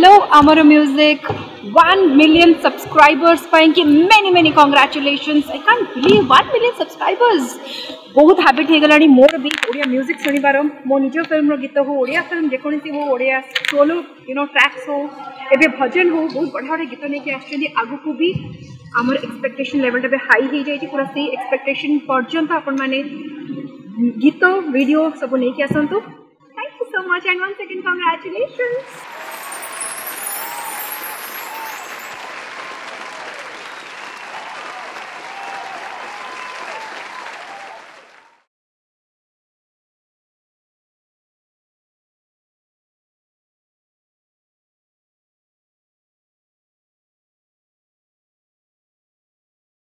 hello Amar music 1 million subscribers ପାଇଁ କି many many congratulations I can't believe 1 million subscribers ବହୁତ habit ହେଇଗଲାଣି ମୋର ବି ଓଡ଼ିଆ ମ୍ୟୁଜିକ୍ ଶୁଣିବାର ମୋ ନିଜ ଫିଲ୍ମର ଗୀତ ହଉ ଓଡ଼ିଆ ଫିଲ୍ମ ଯେକୌଣସି ହଉ Odia solo you know tracks ହଉ ଏବେ ଭଜନ ହଉ ବହୁତ ବଢ଼ିଆ ବଢ଼ିଆ ଗୀତ ନେଇକି ଆସିଛନ୍ତି ଆଗକୁ ବି ଆମର ଏକ୍ସପେକ୍ଟେସନ୍ ଲେଭେଲଟା ଏବେ ହାଇ ହେଇଯାଇଛି ପୁରା ସେଇ ଏକ୍ସପେକ୍ଟେସନ୍ ପର୍ଯ୍ୟନ୍ତ ଆପଣମାନେ ଗୀତ ଭିଡ଼ିଓ ସବୁ ନେଇକି ଆସନ୍ତୁ thank you so much and one second congratulations